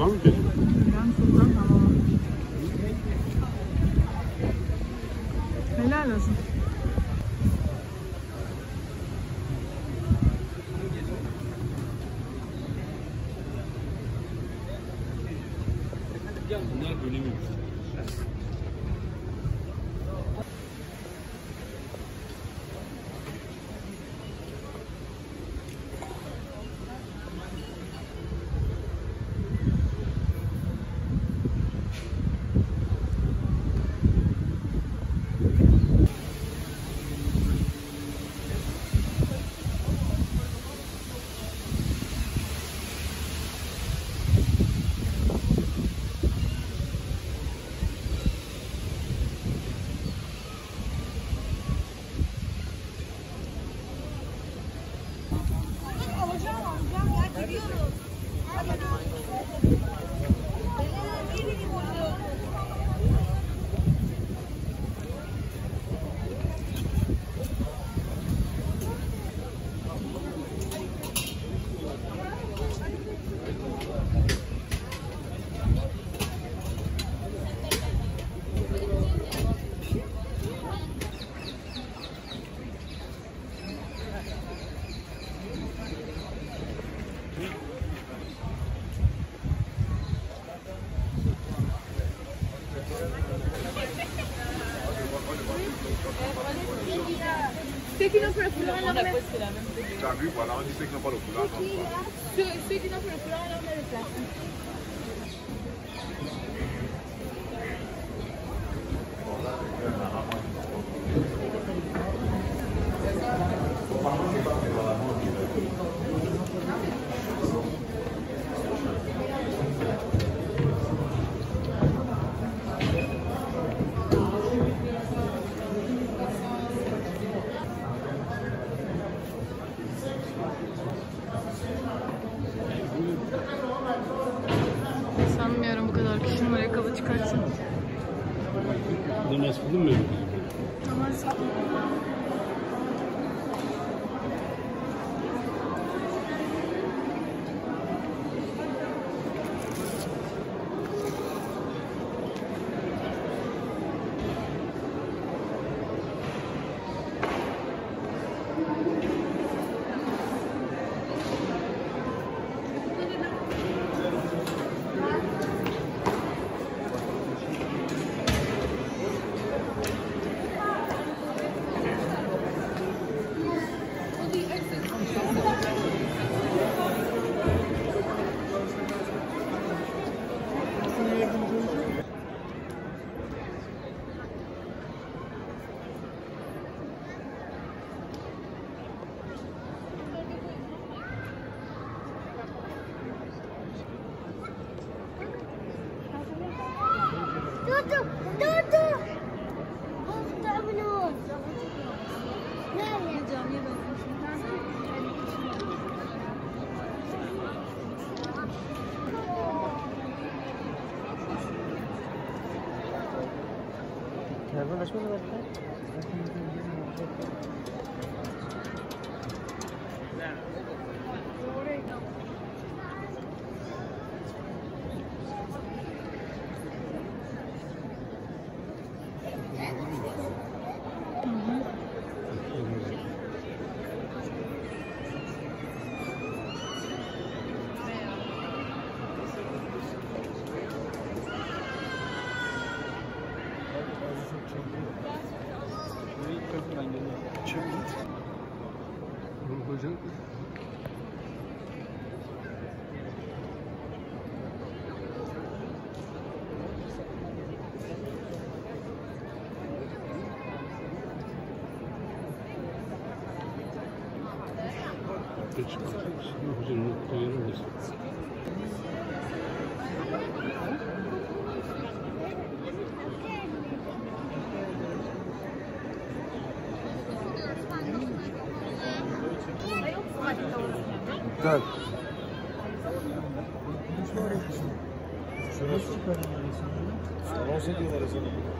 Morgen bitte. Ganz lassen. periodos. Qui n'ont pas le foulard, on leur met. Tu as vu, voilà, on dit ceux qui n'ont pas le foulard. Ceux, qui n'ont pas le foulard, on leur met le plat. बचपन से बचता है? junto. Geçmiş. Yok, yok, yok, yok. Так. Что раз? Что раз? Что раз? Что раз? Что?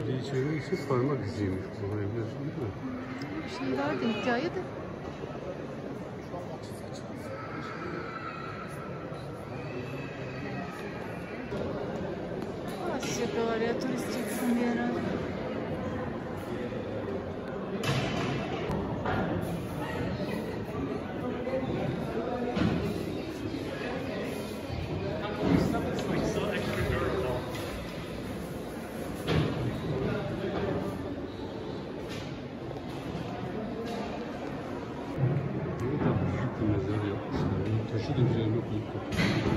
Bir Diyeceğimiz ise parmak iziymiş. Kullanabiliyorsun değil mi? Şimdi vardı hikaye de. しいですよ、よく行く。